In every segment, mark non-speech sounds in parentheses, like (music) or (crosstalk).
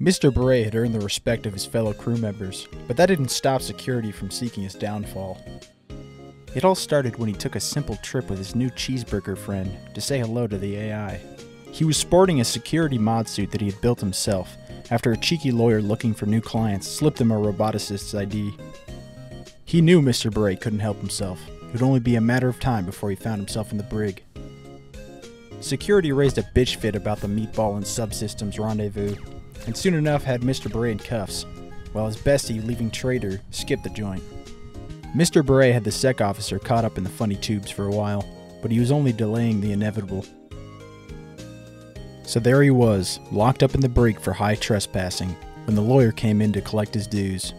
Mr. Beret had earned the respect of his fellow crew members, but that didn't stop security from seeking his downfall. It all started when he took a simple trip with his new cheeseburger friend to say hello to the AI. He was sporting a security mod suit that he had built himself after a cheeky lawyer looking for new clients slipped him a roboticist's ID. He knew Mr. Beret couldn't help himself. It would only be a matter of time before he found himself in the brig. Security raised a bitch fit about the meatball and subsystems rendezvous, and soon enough had Mr. Beret in cuffs, while his bestie, leaving Trader, skipped the joint. Mr. Beret had the sec officer caught up in the funny tubes for a while, but he was only delaying the inevitable. So there he was, locked up in the brig for high trespassing, when the lawyer came in to collect his dues.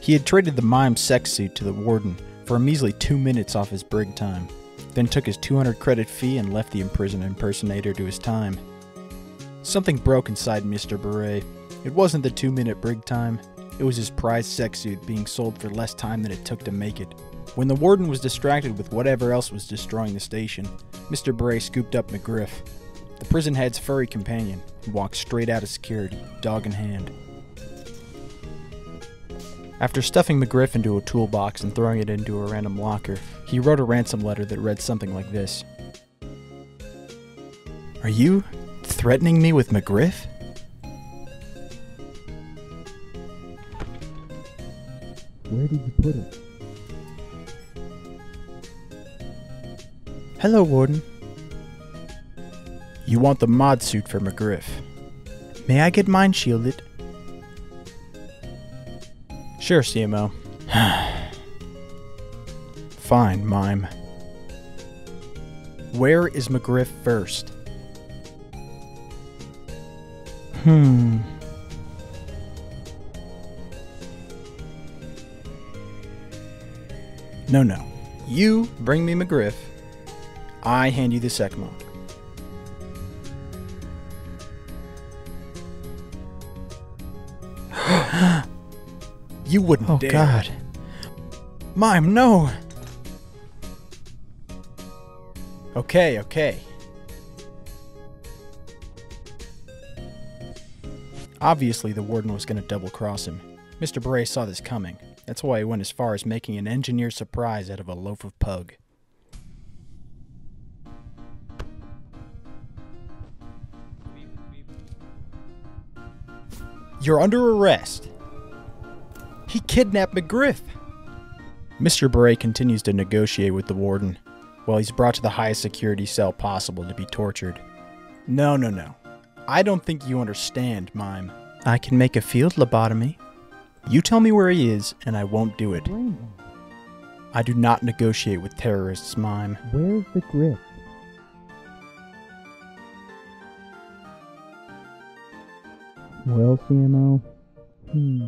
He had traded the mime sec suit to the warden for a measly two minutes off his brig time, then took his 200 credit fee and left the imprisoned impersonator to his time. Something broke inside Mr. Beret. It wasn't the two minute brig time, it was his prized sec suit being sold for less time than it took to make it. When the warden was distracted with whatever else was destroying the station, Mr. Beret scooped up McGriff, the prison head's furry companion, and walked straight out of security, dog in hand. After stuffing McGriff into a toolbox and throwing it into a random locker, he wrote a ransom letter that read something like this Are you threatening me with McGriff? Where did you put it? Hello, Warden. You want the mod suit for McGriff. May I get mine shielded? Sure, CMO. (sighs) Fine, Mime. Where is McGriff first? Hmm. No, no. You bring me McGriff. I hand you the SecMod. (gasps) you wouldn't Oh, dare. God. Mime, no! Okay, okay. Obviously, the warden was going to double cross him. Mr. Beret saw this coming. That's why he went as far as making an engineer surprise out of a loaf of pug. You're under arrest. He kidnapped McGriff. Mr. Beret continues to negotiate with the warden while he's brought to the highest security cell possible to be tortured. No, no, no. I don't think you understand, Mime. I can make a field lobotomy. You tell me where he is, and I won't do it. I do not negotiate with terrorists, Mime. Where's the grip? Well, CMO, hmm,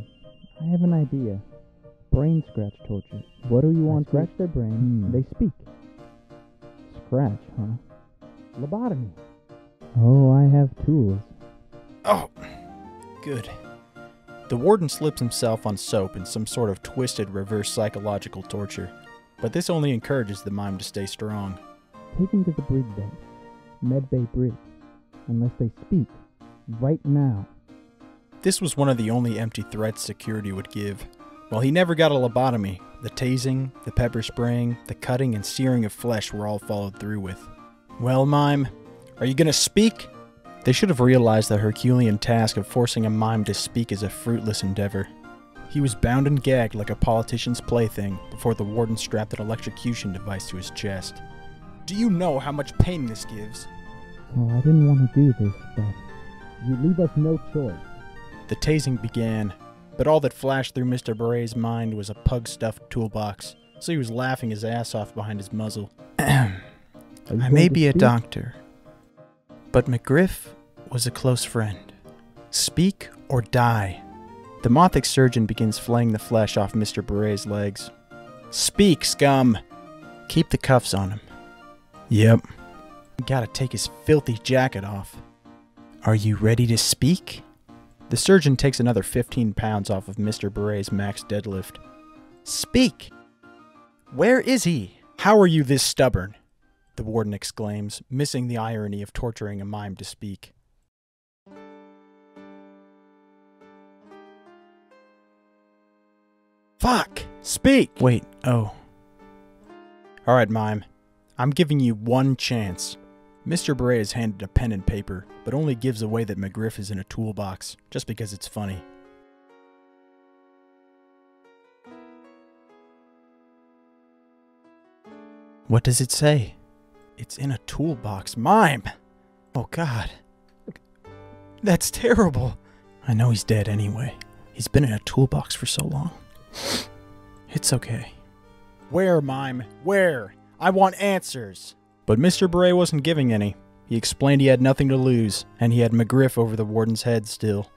I have an idea. Brain scratch torture. What do you want? Scratch their brain. Hmm. They speak. Scratch, huh? Lobotomy. Oh, I have tools. Oh, good. The warden slips himself on soap in some sort of twisted reverse psychological torture, but this only encourages the mime to stay strong. Take him to the brig base, Medbay Bridge. Unless they speak, right now. This was one of the only empty threats security would give. While he never got a lobotomy, the tasing, the pepper spraying, the cutting and searing of flesh were all followed through with. Well, Mime, are you gonna speak? They should have realized the Herculean task of forcing a mime to speak is a fruitless endeavor. He was bound and gagged like a politician's plaything before the warden strapped an electrocution device to his chest. Do you know how much pain this gives? Well, I didn't want to do this, but you leave us no choice. The tasing began, but all that flashed through Mr. Beret's mind was a pug stuffed toolbox, so he was laughing his ass off behind his muzzle. (clears throat) Are I may to be a speak? doctor, but McGriff was a close friend. Speak or die. The Mothic surgeon begins flaying the flesh off Mr. Beret's legs. Speak, scum! Keep the cuffs on him. Yep. Gotta take his filthy jacket off. Are you ready to speak? The surgeon takes another 15 pounds off of Mr. Beret's max deadlift. Speak! Where is he? How are you this stubborn? the warden exclaims, missing the irony of torturing a mime to speak. Fuck! Speak! Wait, oh. Alright, mime. I'm giving you one chance. Mr. Beret is handed a pen and paper, but only gives away that McGriff is in a toolbox, just because it's funny. What does it say? It's in a toolbox. Mime! Oh, God. That's terrible. I know he's dead anyway. He's been in a toolbox for so long. It's okay. Where, Mime? Where? I want answers. But Mr. Beret wasn't giving any. He explained he had nothing to lose, and he had McGriff over the warden's head still.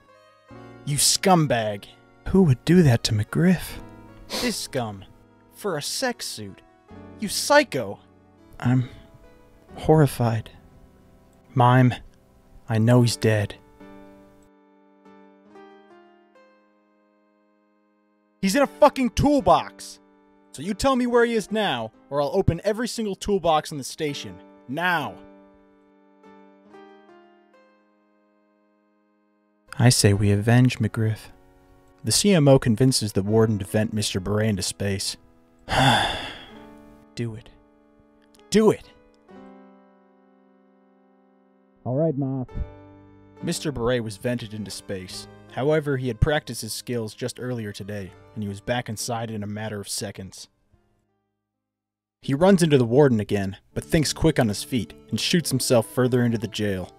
You scumbag! Who would do that to McGriff? This scum. For a sec suit. You psycho! I'm horrified. Mime, I know he's dead. He's in a fucking toolbox! So you tell me where he is now, or I'll open every single toolbox in the station. Now! I say we avenge McGriff. The CMO convinces the warden to vent Mr. Beret into space. (sighs) Do it. Do it! All right, Moth. Mr. Beret was vented into space. However, he had practiced his skills just earlier today, and he was back inside in a matter of seconds. He runs into the warden again, but thinks quick on his feet and shoots himself further into the jail.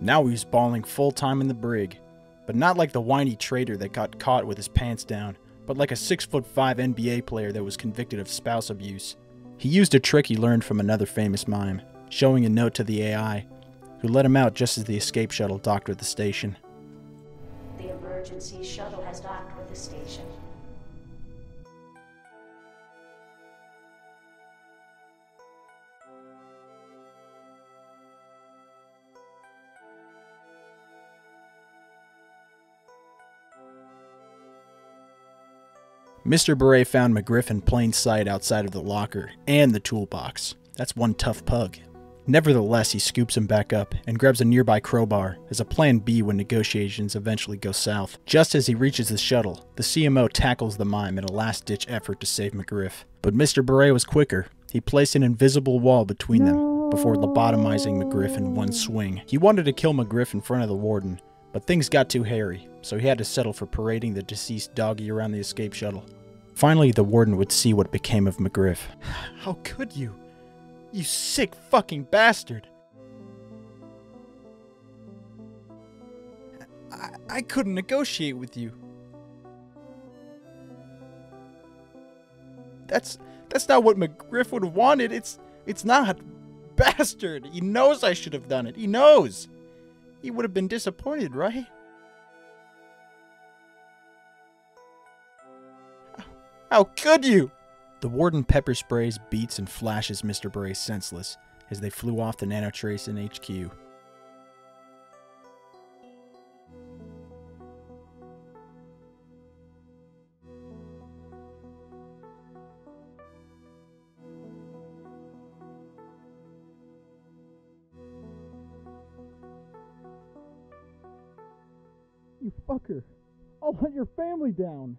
Now he's bawling full time in the brig, but not like the whiny traitor that got caught with his pants down, but like a 6'5 NBA player that was convicted of spouse abuse. He used a trick he learned from another famous mime, showing a note to the AI, who let him out just as the escape shuttle docked with the station. The emergency shuttle has docked with the station. Mr. Beret found McGriff in plain sight outside of the locker and the toolbox. That's one tough pug. Nevertheless, he scoops him back up and grabs a nearby crowbar as a plan B when negotiations eventually go south. Just as he reaches the shuttle, the CMO tackles the mime in a last ditch effort to save McGriff. But Mr. Beret was quicker. He placed an invisible wall between them before lobotomizing McGriff in one swing. He wanted to kill McGriff in front of the warden, but things got too hairy, so he had to settle for parading the deceased doggy around the escape shuttle. Finally, the warden would see what became of McGriff. (sighs) How could you? You sick fucking bastard! I, I couldn't negotiate with you. That's that's not what McGriff would have wanted. It's it's not. Bastard! He knows I should have done it. He knows. He would have been disappointed, right? How could you? The warden pepper sprays, beats, and flashes Mr. Beret senseless as they flew off the Nanotrasen HQ. You fucker. I'll hunt your family down.